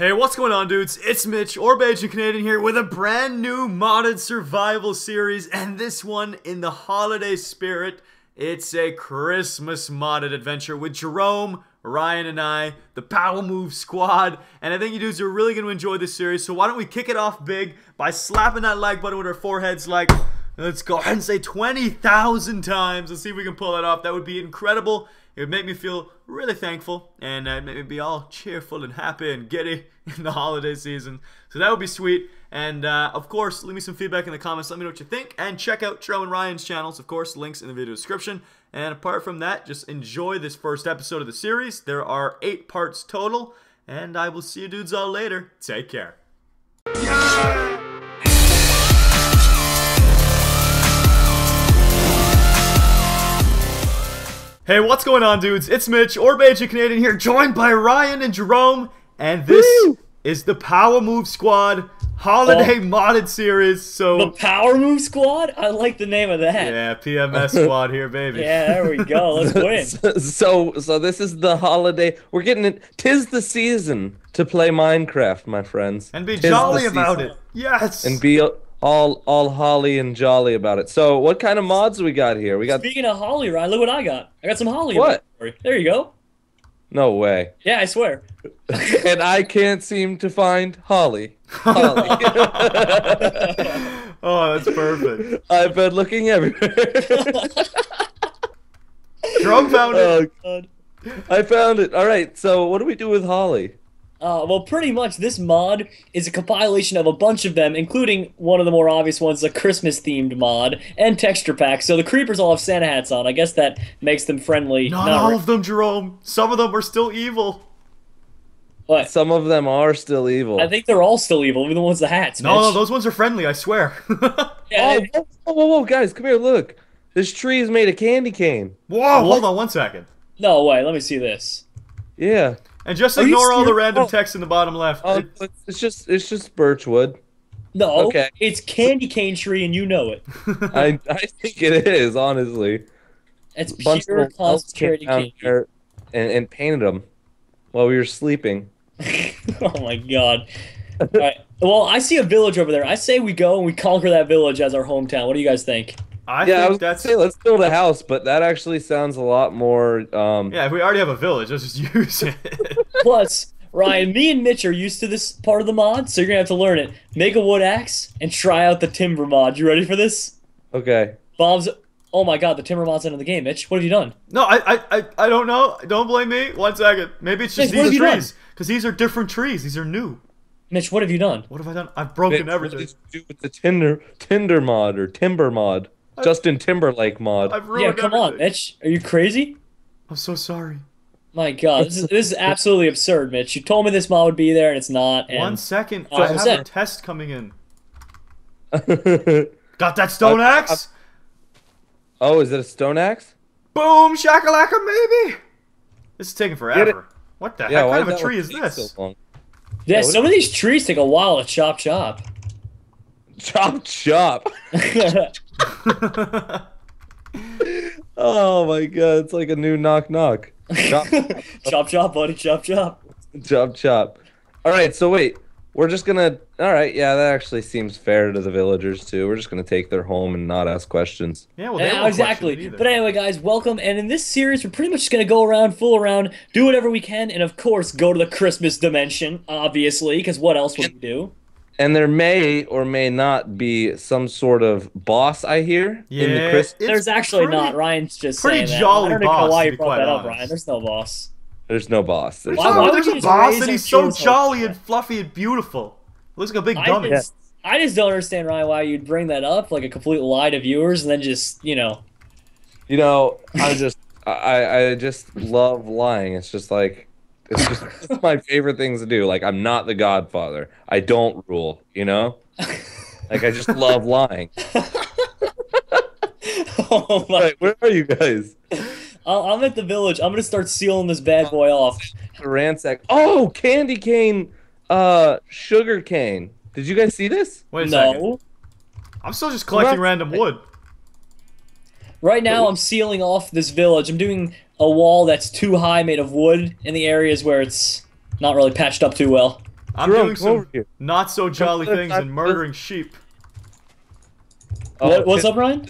Hey, what's going on, dudes? It's Mitch, or Bajan Canadian here, with a brand new modded survival series, and this one in the holiday spirit. It's a Christmas modded adventure with Jerome, Ryan, and I, the Power Move Squad, and I think you dudes are really going to enjoy this series, so why don't we kick it off big by slapping that like button with our foreheads like, let's go ahead and say 20,000 times and see if we can pull that off. That would be incredible. It would make me feel really thankful and uh, make me be all cheerful and happy and giddy in the holiday season. So that would be sweet. And uh, of course, leave me some feedback in the comments. Let me know what you think. And check out Joe and Ryan's channels, of course, links in the video description. And apart from that, just enjoy this first episode of the series. There are eight parts total. And I will see you dudes all later. Take care. Hey, what's going on, dudes? It's Mitch, or Bajan Canadian here, joined by Ryan and Jerome, and this Woo! is the Power Move Squad Holiday Oh. Modded Series. So the Power Move Squad? I like the name of that. yeah, PMS Squad here, baby. Yeah, there we go. Let's win. So, so this is the holiday. We're getting it. Tis the season to play Minecraft, my friends. And be Tis jolly about season. it. Yes. And be all all holly and jolly about it. So, what kind of mods we got here? We got Speaking of Holly, Ryan, look what I got. I got some Holly. in What? There you go. no way, Yeah, I swear. and I can't seem to find Holly. Holly. oh, that's perfect. I've been looking everywhere. Drum found it. oh, God. I found it. All right. So, what do we do with Holly? Uh, well, pretty much this mod is a compilation of a bunch of them, including one of the more obvious ones, a Christmas-themed mod, and texture packs. So the creepers all have Santa hats on. I guess that makes them friendly. Not Not all re- of them, Jerome. Some of them are still evil. What? Some of them are still evil. I think they're all still evil, even the ones with the hats. No, no, those ones are friendly, I swear. Yeah, Oh, whoa, whoa, whoa, whoa, guys, come here, look. This tree is made of candy cane. Whoa, What? hold on one second. no way. Let me see this. Yeah. And just Are ignore all the random Oh. text in the bottom left. Oh, it's it's just it's just birchwood. No, Okay. it's candy cane tree, and you know it. I I think it is honestly. It's A bunch pure of little concentrated candy. here and, and painted them while we were sleeping. oh my god. Alright. Well, I see a village over there. I say we go and we conquer that village as our hometown. What do you guys think? I yeah, I think was that's gonna say let's build a house, but that actually sounds a lot more. Um, Yeah, if we already have a village, let's just use it. Plus, Ryan, me and Mitch are used to this part of the mod, so you're gonna have to learn it. Make a wood axe and try out the timber mod. You ready for this? Okay. Bob's. Oh my god, the timber mod's into the game, Mitch. What have you done? no, I, I, I, I don't know. Don't blame me. One second. Maybe it's just Mitch, these you trees. Because these are different trees. These are new. Mitch, what have you done? What have I done? I've broken What everything. did you do with the Tinder Tinder mod or Timber mod? Justin Timberlake mod. I've Yeah, ruined come on, everything. Mitch. Are you crazy? I'm so sorry. My god, this is this is absolutely absurd, Mitch. You told me this mod would be there and it's not. And One second. Oh, I have a test coming in. oh, Got that stone I- axe? Uh, oh, is it a stone axe? Boom, shakalaka, maybe. This is taking forever. What the Yeah. heck Why kind of a tree is this? So long? yeah, Yeah, some of these trees take a while to chop chop. Chop chop. Oh my god, it's like a new knock knock. Chop chop chop, buddy, chop chop. chop chop. All right, so wait, we're just gonna. All right, yeah, that actually seems fair to the villagers too. We're just gonna take their home and not ask questions. yeah, well, they Yeah, exactly. But anyway, guys, welcome. And in this series, we're pretty much just gonna go around, fool around, do whatever we can, and of course, go to the Christmas dimension, obviously, because what else would we do? And there may or may not be some sort of boss. I hear in the Yeah, Chris. There's actually pretty- not. Ryan's just pretty saying jolly that. I don't even know boss, why you brought quite that up. Ryan. There's no boss. There's no boss. There's There's, Why- no- why would there's a boss, and and he's so jolly and fluffy and beautiful. Looks like a big I dummy. just, I just don't understand, Ryan, why you'd bring that up like a complete lie to viewers and then just, you know, You know, I just I I just love lying. It's just like it's just it's my favorite things to do. Like I'm not the Godfather. I don't rule. You know, like I just love lying. oh my. Right, where are you guys? I'll- I'm at the village. I'm gonna start sealing this bad boy off. Ransack. Oh, candy cane, uh, sugar cane. Did you guys see this? Wait a second. No. I'm still just collecting Well, random wood. Right now, I'm sealing off this village. I'm doing a wall that's too high, made of wood, in the areas where it's not really patched up too well. I'm Jerome, doing some not so jolly things and murdering sheep. Oh, What, what's up, Ryan?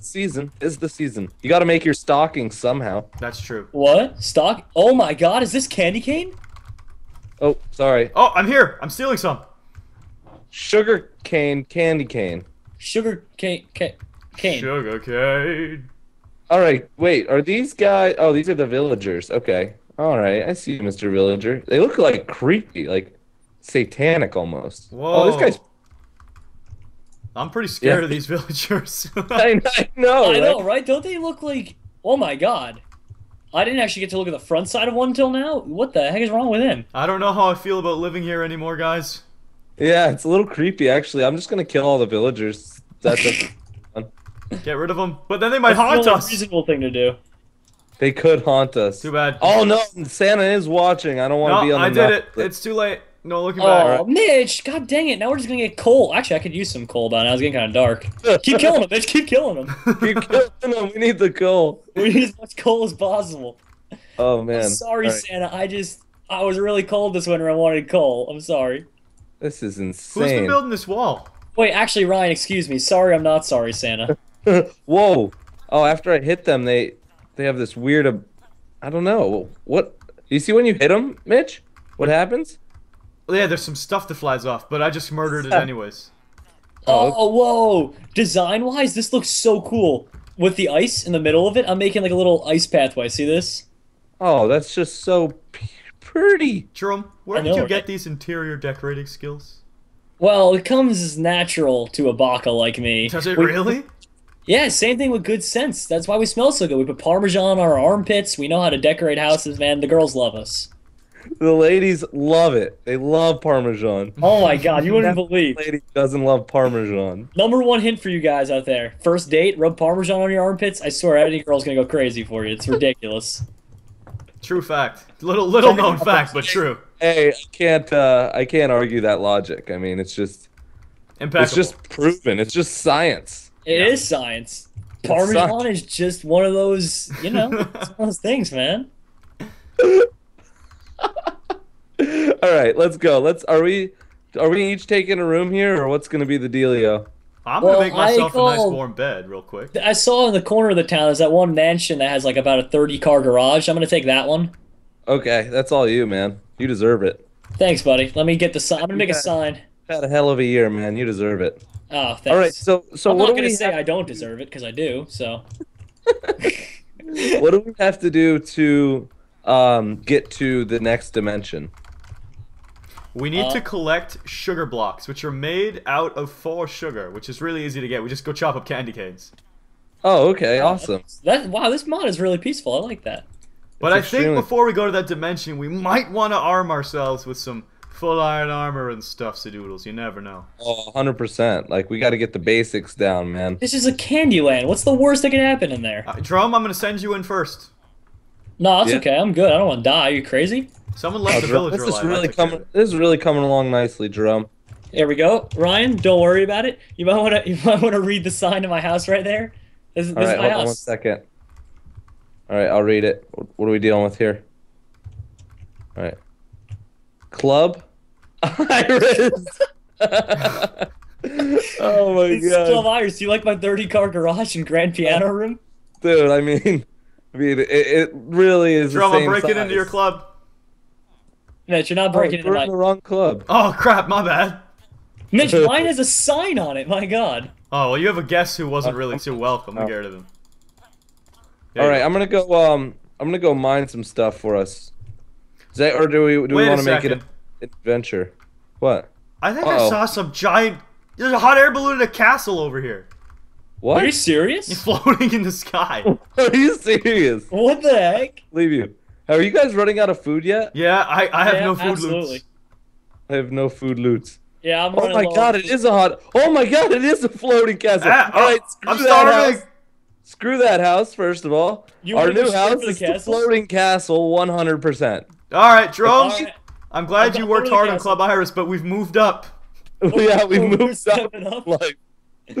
Season is the season. You got to make your stocking somehow. That's true. What? Stock? Oh my god, is this candy cane? Oh, sorry. Oh, I'm here. I'm stealing some. Sugar cane, candy cane. Sugar cane. Ca- cane. Sugar cane. All right, wait. Are these guys? Oh, these are the villagers. Okay. All right, I see you, Mr. Villager. They look like creepy, like satanic almost. Whoa. Oh, this guy's. I'm pretty scared Yeah. of these villagers. I, I know. I right? know, right? Don't they look like? Oh my god. I didn't actually get to look at the front side of one until now. What the heck is wrong with him? I don't know how I feel about living here anymore, guys. Yeah, it's a little creepy actually. I'm just gonna kill all the villagers. That's it. Get rid of them. But then they might That's the haunt only us. reasonable thing to do. They could haunt us. Too bad. Oh no, Santa is watching. I don't want to no, be on the I did map. it. It's too late. No looking oh, back. Oh, Mitch! God dang it! Now we're just gonna get coal. Actually, I could use some coal by now. It's getting kind of dark. Keep killing them, Mitch. Keep killing him. Keep killing them. We need the coal. We need as much coal as possible. Oh man. I'm sorry, All right. Santa. I just I was really cold this winter. I wanted coal. I'm sorry. This is Who's been building this wall? Wait, actually, Ryan, excuse me. Sorry, I'm not sorry, Santa. Whoa. Oh, after I hit them, they they have this weird. ab- I don't know what. You see when you hit them, Mitch? What happens? Yeah, there's some stuff that flies off, but I just murdered it anyways. Oh, Oh, oh whoa! Design wise, this looks so cool. With the ice in the middle of it, I'm making like a little ice pathway. See this? Oh, that's just so p- pretty. Jerome, where I did you right? get these interior decorating skills? Well, it comes as natural to a bacca like me. Does it We- really? Yeah, same thing with good sense. That's why we smell so good. We put Parmesan on our armpits. We know how to decorate houses, man. The girls love us. The ladies love it. They love Parmesan. Oh my god, you wouldn't believe. Lady doesn't love Parmesan. Number one hint for you guys out there. First date, rub Parmesan on your armpits. I swear any girl's gonna go crazy for you. It's ridiculous. True fact. Little little known fact, but true. Hey, I can't. Uh, I can't argue that logic. I mean, it's just. Impeccable. It's just proven. It's just science. It is Yeah. science. Parmesan science. is just one of those, you know, it's one of those things, man. All right, let's go. Let's. Are we? Are we each taking a room here, or what's gonna be the dealio? I'm gonna make myself a nice warm bed real quick. I saw in the corner of the town is that one mansion that has like about a 30 car garage. I'm gonna take that one. Okay, that's all you, man. You deserve it. Thanks, buddy. Let me get the sign. I'm gonna make a sign. Had a hell of a year, man. You deserve it. Oh, thanks. All right, so so I'm what not do gonna we say have, I don't deserve it because I do. So what do we have to do to um get to the next dimension? We need Uh, to collect sugar blocks, which are made out of four sugar, which is really easy to get. We just go chop up candy canes. Oh, okay, awesome. that wow, this mod is really peaceful. I like that. But I It's think before we go to that dimension, we might want to arm ourselves with some full iron armor and stuff, Sadoodles. You never know. Oh, 100%. Like we got to get the basics down, man. This is a candy land. What's the worst that could happen in there? Uh, Drum, I'm gonna send you in first. No, that's Yeah. okay. I'm good. I don't want to die. Are you crazy? Someone Oh, left the Jerome, villager this is alive. I really took care of coming. This is really coming along nicely, Jerome. There we go. Ryan, don't worry about it. You might want to. You might want to read the sign to my house right there. This, is- All this right, is my hold on one house. second. All right, I'll read it. What are we dealing with here? All right. Club Iris. oh my It's Club god, Iris. Do you like my 30 car garage and grand piano room? dude! I mean, I mean, it, it really is Drum, the I'm breaking size. into your club. Mitch, you're not Oh, breaking into we're my. the wrong club. Oh crap, my bad. Mitch, mine has a sign on it. My God. Oh well, you have a guest who wasn't really too welcome. We get rid of him. There All you right, go. I'm gonna go. Um, I'm gonna go mine some stuff for us. Is that, or do we do Wait we want to make it second. an adventure? What? I think I Uh-oh. saw some giant. There's a hot air balloon in a castle over here. What? Are you serious? floating in the sky. Are you serious? What the heck? Leave you. Are you guys running out of food yet? Yeah, I, I have Yeah, no food absolutely. loots. I have no food loots. Yeah, I'm Oh my low. god, it is a hot. Oh my god, it is a floating castle. Ah, all right, screw I'm that starving. house. Screw that house first of all. You Our new house for the is the castle? floating castle, 100%. All right, Jerome. All right. I'm glad I'm you worked hard on. Club Iris, but we've moved up. yeah, we we're moved up. up. Like,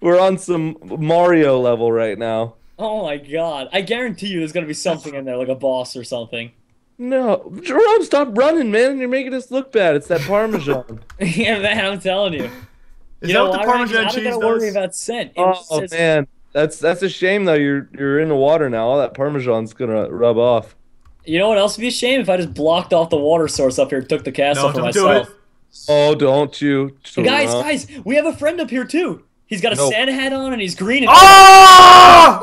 we're on some Mario level right now. Oh my god. I guarantee you there's gonna be something in there, like a boss or something. No, Jerome, stop running, man! You're making us look bad. It's that Parmesan. yeah, man, I'm telling you. Is you that know what the why, Ryan? 'Cause Parmesan I don't cheese gotta worry does? about scent. It oh just man, that's that's a shame though. You're you're in the water now. All that Parmesan's gonna rub off. You know what else would be a shame if I just blocked off the water source up here and took the castle No, for don't do myself. it. Oh, don't you, Hey, guys, guys, we have a friend up here too. He's got a No. Santa hat on and he's green and Ah!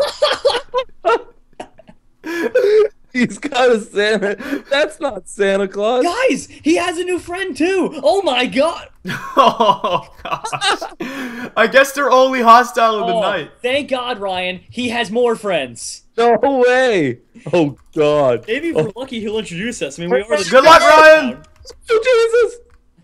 He's got a Santa. That's not Santa Claus. guys, he has a new friend too. Oh my god. oh gosh. I guess they're only hostile in the Oh, night. thank God, Ryan. He has more friends. No way. Oh God. Maybe if we're oh. lucky, he'll introduce us. I mean, we are the Good luck, Ryan. Oh, Jesus.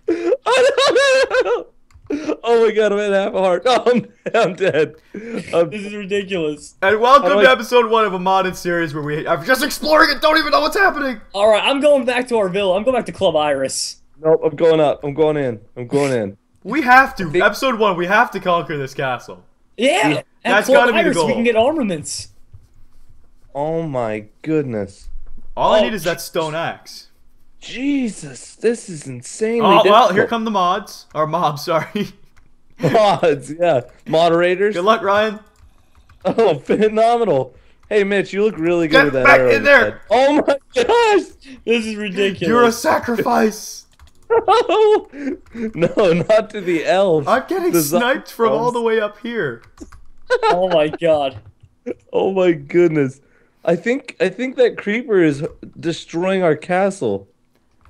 Oh, no. oh my God, I'm at half a heart. Oh, I'm, I'm dead. I'm, This is ridiculous. And welcome to I- episode one of a modded series where we I'm just exploring it, don't even know what's happening. All right, I'm going back to our villa. I'm going back to Club Iris. nope, I'm going up. I'm going in. I'm going in. We have to. Episode one, we have to conquer this castle. Yeah, at That's Club gotta be the Iris, we can get armaments. Oh my goodness. All I Oh, need is that stone axe. Jesus, this is insanely Oh well, here come the mods. Or mobs, sorry. mods. Yeah, moderators. Good luck, Ryan. Oh, phenomenal. Hey, Mitch, you look really good Get with that back arrow in there. Oh my gosh. This is ridiculous. You're a sacrifice. no, not to the elves. I'm getting The sniped from all the way up here. oh my god. Oh my goodness. I think I think that creeper is destroying our castle.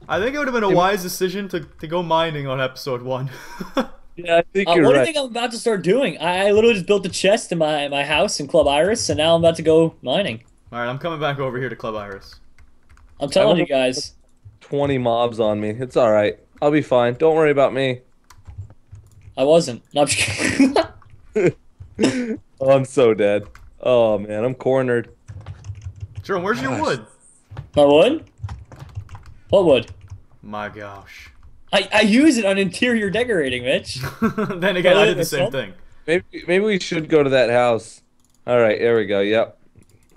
I think it would have been a wise decision to, to go mining on episode one. Yeah, I think Uh, you're what do you think I'm about to start doing? I, I literally just built a chest in my, my house in Club Iris, and now I'm about to go mining. Alright, I'm coming back over here to Club Iris. I'm telling you guys. 20 mobs on me. It's all right. I'll be fine. Don't worry about me. I wasn't. No, I'm just. Oh, I'm so dead. Oh man, I'm cornered. Jerome, where's your wood? My wood? What wood? My gosh. I, I use it on interior decorating, Mitch. then again, I did the same thing. Maybe maybe we should go to that house. All right, there we go. Yep.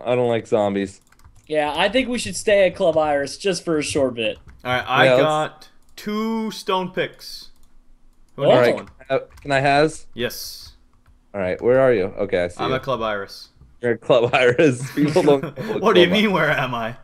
I don't like zombies. Yeah, I think we should stay at Club Iris just for a short bit. Alright, I Yeah, let's- got two stone picks. Who What? All needs right. one? Can I has? Yes. All right. Where are you? Okay, I see I'm you. at Club Iris. You're at Club Iris. People don't. know what do you Club mean, where am I?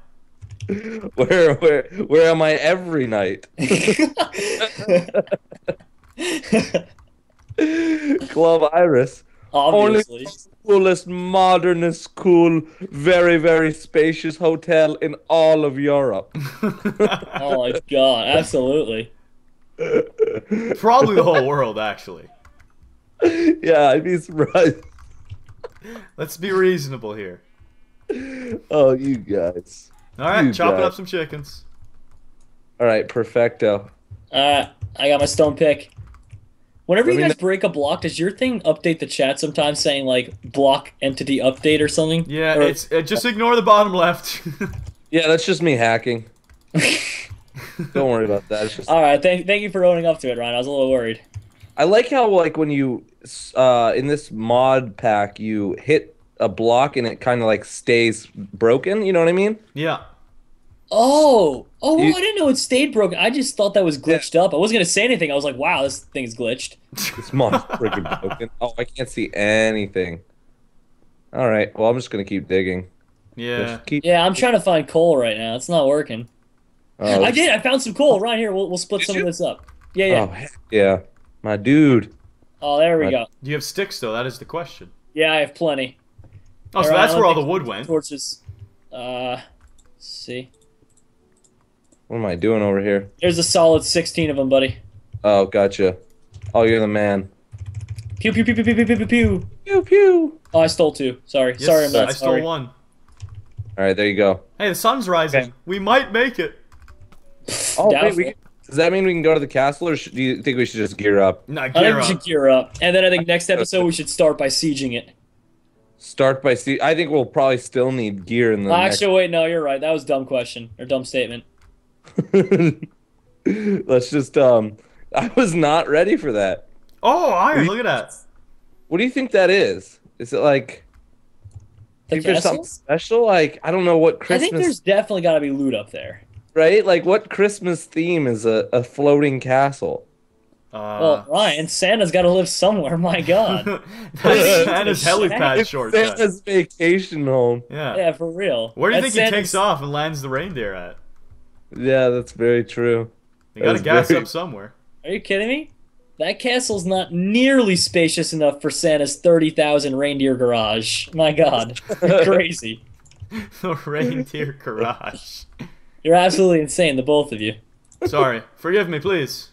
Where where where am I every night? Club Iris. Obviously. Only coolest, modernest, cool, very, very spacious hotel in all of Europe. Oh my god, absolutely. Probably the whole world, actually. yeah, I'd be surprised. Let's be reasonable here. Oh, you guys. Alright, You chopping guys. up some chickens. All right, perfecto. Alright, I got my stone pick. Whenever Let you guys kn- break a block, does your thing update the chat sometimes saying like block entity update or something? Yeah, Or- it's uh, just ignore the bottom left. Yeah, that's just me hacking. Don't worry about that. It's just Alright, thank, thank you for owning up to it, Ryan. I was a little worried. I like how like when you uh in this mod pack you hit a block and it kind of like stays broken. You know what I mean? yeah. Oh! Oh, You- I didn't know it stayed broken. I just thought that was glitched up. I wasn't gonna say anything. I was like, wow, this thing's glitched. This mod's freaking broken. Oh, I can't see anything. All right. Well, I'm just gonna keep digging. Yeah. Keep. Yeah, I'm trying to find coal right now. It's not working. Oh, I did. I found some coal. Right here, we'll, we'll split some you? of this up. Yeah, yeah. Oh, yeah, my dude. Oh, there we Right. go. Do you have sticks, though? That is the question. Yeah, I have plenty. Oh, so that's where all the wood went. Torches. Uh, let's see. What am I doing over here? There's a solid 16 of them, buddy. Oh, gotcha. Oh, you're the man. Pew pew pew pew pew pew pew pew. pew. Pew pew. Oh, I stole two. Sorry. Yes, sorry, I'm not I sorry. stole one. All right, there you go. Hey, the sun's rising. Okay. We might make it. Oh, wait, we can, does that mean we can go to the castle, or should, do you think we should just gear up? Nah, I think gear we up. should gear up, and then I think next episode we should start by sieging it. Start by see. I think we'll probably still need gear in the Actually, wait, no, you're right. That was a dumb question or dumb statement. Let's just um. I was not ready for that. Oh, iron! Look at that. What do you think that is? Is it like? The think there's something special? Like I don't know what Christmas. I think there's definitely got to be loot up there. Right? Like, what Christmas theme is a, a floating castle? Uh, Well, Ryan, Santa's got to live somewhere. My God. that's Santa's helipad It's shortcut. Santa's vacation home. Yeah. yeah, for real. Where do you That's think he takes off and lands the reindeer at? Yeah, that's very true. You gotta gas very- up somewhere. Are you kidding me? That castle's not nearly spacious enough for Santa's 30,000 reindeer garage. My God. Crazy. the reindeer garage. You're absolutely insane, the both of you. Sorry. Forgive me, please.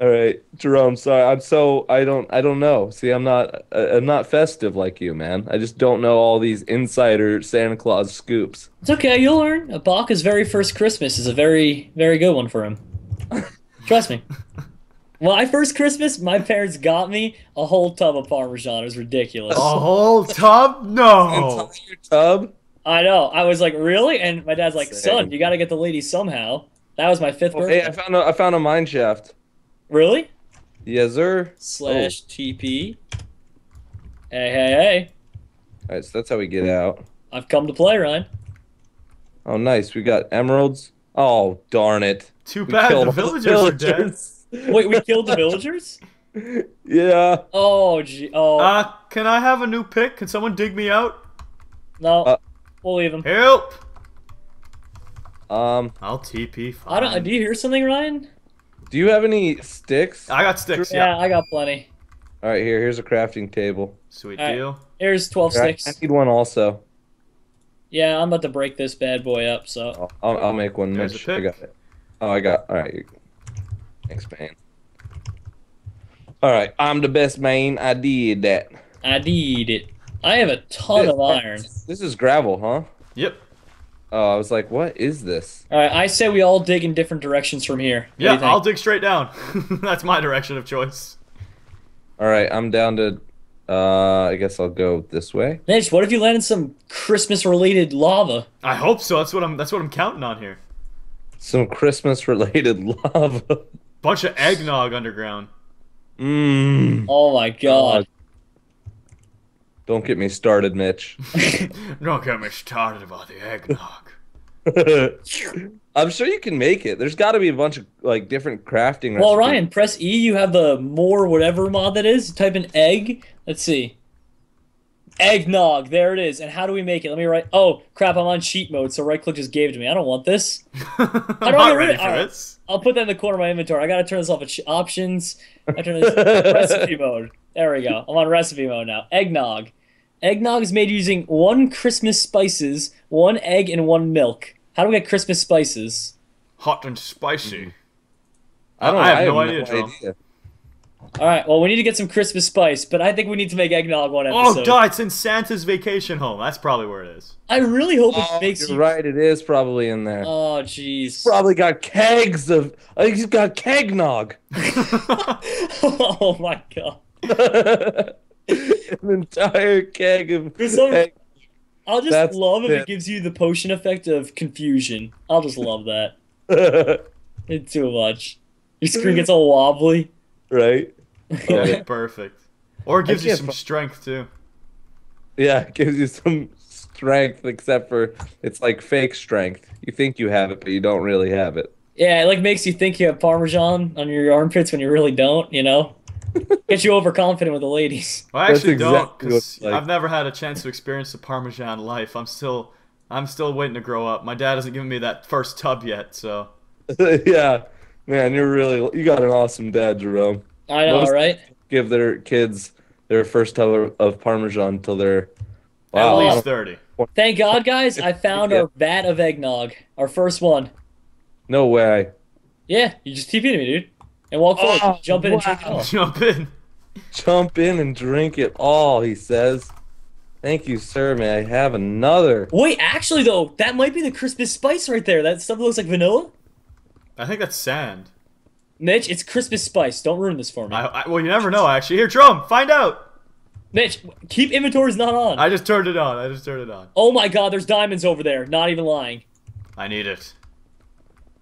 All right, Jerome. Sorry, I'm so I don't I don't know. See, I'm not uh, I'm not festive like you, man. I just don't know all these insider Santa Claus scoops. It's okay, you'll learn. Bacca's very first Christmas is a very, very good one for him. Trust me. My first Christmas, my parents got me a whole tub of Parmesan. It was ridiculous. A whole tub? No. Entire tub. I know. I was like, really? And my dad's like, Same. son, you got to get the lady somehow. That was my fifth Oh, birthday. hey, I found a I found a mine shaft. Really? Yes, sir. Slash TP. Hey, hey, hey. All right, so that's how we get out. I've come to play, Ryan. Oh, nice. We got emeralds. Oh, darn it. Too We bad killed the all villagers are dead. Wait, we killed the villagers? yeah. Oh, gee. Oh, Uh, can I have a new pick? Can someone dig me out? no. uh, we'll leave them. Help! Um, I'll TP. Fine. I don't. Do you hear something, Ryan? do you have any sticks? I got sticks. Yeah, Yeah. I got plenty. All right, here. Here's a crafting table. Sweet Alright. deal. Here's 12 Here, sticks. I need one also. Yeah, I'm about to break this bad boy up, so. I'll, I'll make one. There's Mitch. a I pick. got it. Oh, I got. All right. Thanks, man. All right, I'm the best man. I did that. I did it. I have a ton of iron. This is gravel, huh? Yep. Oh, I was like, what is this? All right, I say we all dig in different directions from here. What Yeah. I'll dig straight down. That's my direction of choice. All right, I'm down to. Uh, I guess I'll go this way. Mitch, what if you land in some Christmas-related lava? I hope so. That's what I'm. That's what I'm counting on here. Some Christmas-related lava. Bunch of eggnog underground. Mmm. Oh my god. Don't get me started, Mitch. Don't get me started about the eggnog. I'm sure you can make it. There's got to be a bunch of like different crafting. Well, recipes. Ryan, press E. You have the more whatever mod that is. Type in egg. Let's see. Eggnog. There it is. And how do we make it? Let me write. Oh crap! I'm on cheat mode, so right click just gave it to me. I don't want this. I'm don't not get ready rid- for alright. this. I'll put that in the corner of my inventory. I gotta turn this off at options. I turn this recipe mode. There we go. I'm on recipe mode now. Eggnog. Eggnog is made using one Christmas spices, one egg, and one milk. How do we get Christmas spices? Hot and spicy. Mm-hmm. I don't. I have I no have idea, Joel. idea. All right. Well, we need to get some Christmas spice, but I think we need to make eggnog one Oh, episode. Oh duh, it's in Santa's vacation home. That's probably where it is. I really hope it Oh, makes you're you. right. It is probably in there. Oh, jeez. probably got kegs of. I think he's got kegnog. oh my god. An entire keg of. Some- egg- I'll just That's love if it. it gives you the potion effect of confusion. I'll just love that. It's too much. Your screen gets all wobbly. right? Yeah. Perfect. Or it gives you some fi- strength too. Yeah, it gives you some strength, except for it's like fake strength. You think you have it, but you don't really have it. Yeah, it like makes you think you have parmesan on your armpits when you really don't. You know, gets you overconfident with the ladies. Well, I That's actually don't, because like. I've never had a chance to experience the Parmesan life. I'm still, I'm still waiting to grow up. My dad hasn't given me that first tub yet, so yeah, man, you're really you got an awesome dad, Jerome. I know, Most- right? Give their kids their first tub of- of Parmesan till they're at wow. I least thirty. Thank God, guys! I found Yeah. our vat of eggnog, our first one. No way. Yeah, you just TP to me, dude, and walk forward, Oh, jump in and drink it all. Jump in. Jump in and drink it all, he says. Thank you, sir. May I have another? Wait, actually though, that might be the Christmas spice right there. That stuff looks like vanilla. I think that's sand. Mitch, it's Christmas spice. Don't ruin this for me. I, I, well, you never know. Actually, here, Drum, find out. Mitch, keep inventories not on. I just turned it on. I just turned it on. oh my God, there's diamonds over there. Not even lying. I need it.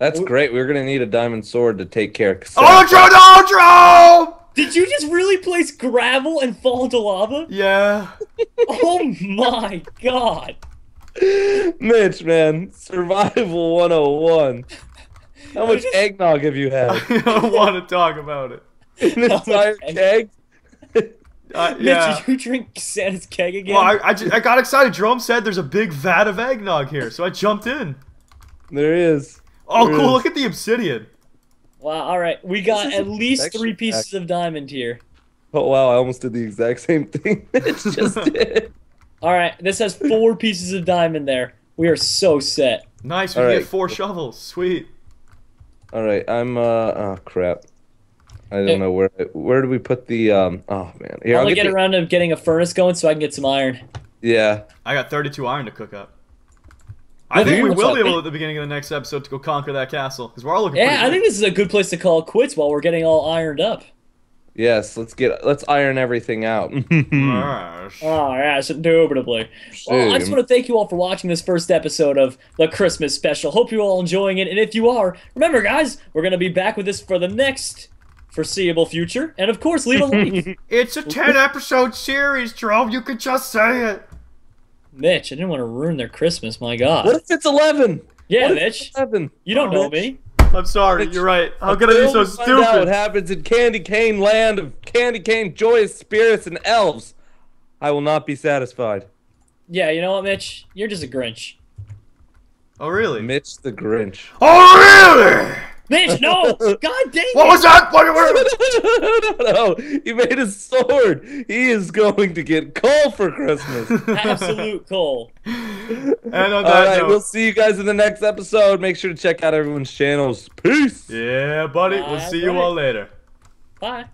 That's great. We're gonna need a diamond sword to take care of. Cassandra. Drum! Drum! Did you just really place gravel and fall into lava? Yeah. Oh my God. Mitch, man, survival 101. How much eggnog have you had? I don't want to talk about it. An entire egg- keg? Uh, Mitch, did you drink Santa's keg again? Well, I, I, ju- I got excited. Jerome said there's a big vat of eggnog here, so I jumped in. There is. Oh, cool! is. Look at the obsidian. wow, all right. We got at least texture three pack. pieces of diamond here. Oh wow, I almost did the exact same thing Mitch just did. All right, this has four pieces of diamond there. We are so set. Nice. We All can right. get four shovels. Sweet. All right, I'm uh oh crap. I don't Hey. know where where do we put the um oh man. Here, I'm I'll gonna get get the- around to getting a furnace going so I can get some iron. Yeah. I got 32 iron to cook up. I think we will all be able at the beginning of the next episode to go conquer that castle because we're all looking. Yeah, I pretty think this is a good place to call it quits while we're getting all ironed up. Yes, let's get let's iron everything out. Oh, yes, indubitably. Well, I just want to thank you all for watching this first episode of the Christmas special. Hope you're all enjoying it. And if you are, remember, guys, we're going to be back with this for the next foreseeable future. And of course, leave a like. It's a 10 episode series, Jerome. You could just say it. Mitch, I didn't want to ruin their Christmas, my God. What if it's eleven? yeah, What Mitch, it's eleven? you don't know Mitch. me. I'm sorry. You're right. How could I be Until so we find out what stupid? happens in Candy Cane land of Candy Cane joyous spirits and elves, I will not be satisfied. Yeah, you know what, Mitch? You're just a Grinch. Oh, really? Mitch the Grinch. Oh, really? Mitch, no! God dang it! What it! was that? What, what, no, no, he made a sword. He is going to get coal for Christmas. Absolute coal. and on that right, note, we'll see you guys in the next episode. Make sure to check out everyone's channels. Peace. yeah, buddy. We'll see you all later. Bye.